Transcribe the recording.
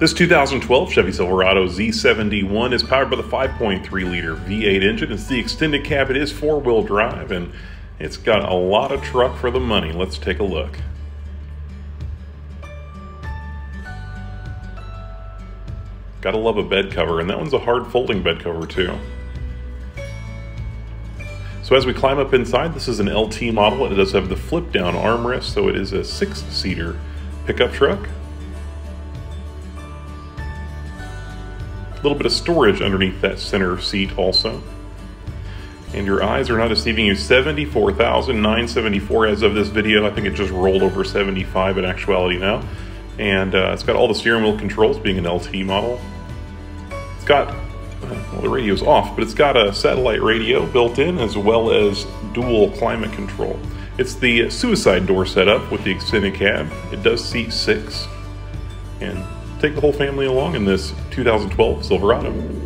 This 2012 Chevy Silverado Z71 is powered by the 5.3 liter V8 engine. It's the extended cab. It is four wheel drive and it's got a lot of truck for the money. Let's take a look. Gotta love a bed cover, and that one's a hard folding bed cover too. So as we climb up inside, this is an LT model. It does have the flip down armrest, so it is a six seater pickup truck. Little bit of storage underneath that center seat also. And your eyes are not deceiving you. 74,974 as of this video. I think it just rolled over 75 in actuality now. And uh, it's got all the steering wheel controls being an LT model. It's got, well the radio's off, but it's got a satellite radio built in as well as dual climate control. It's the suicide door setup with the extended cab. It does seat six. And take the whole family along in this 2012 Silverado.